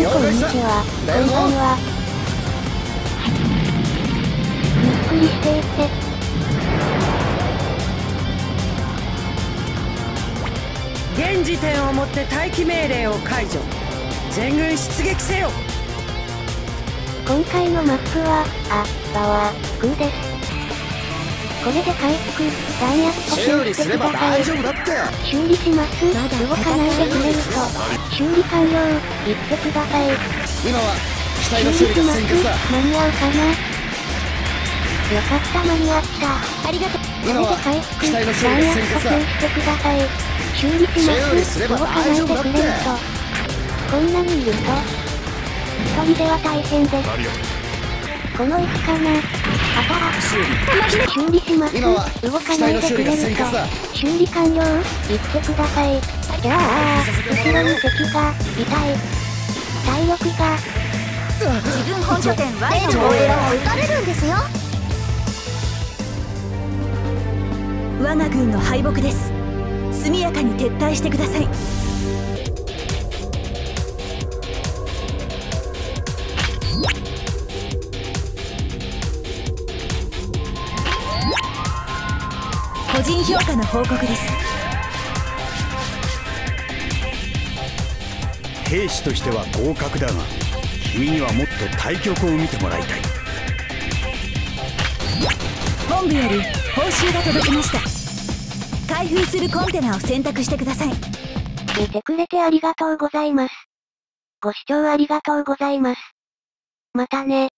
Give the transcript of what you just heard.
んこんにちは。こんばんは。ゆっくりしていって。現時点をもって待機命令を解除全軍出撃せよ今回のマップは、あ、バワー、です。これで回復、弾薬補修理給してください。修理します。動かないでくれると、修理完了、言ってください。今は機体の修理します。修理が先決だ間に合うかな？よかった間に合った。ありがとう。これで今は回復、機体の修弾理が先決だ薬補給してください。修理します。動かないでくれると。こんなにいると、一人では大変です。この位置かな働く。修理します。今は動かない。でくれると修理。完了、言ってください。じゃあ、後ろに敵が、痛い。体力が、自分本拠点 Y の防衛を撃た。れるんです。よ我が軍の敗北です。速やかに撤退してください個人評価の報告です兵士としては合格だが君にはもっと対局を見てもらいたい本部より報酬が届きました開封するコンテナを選択してください見てくれてありがとうございます。ご視聴ありがとうございます。またね。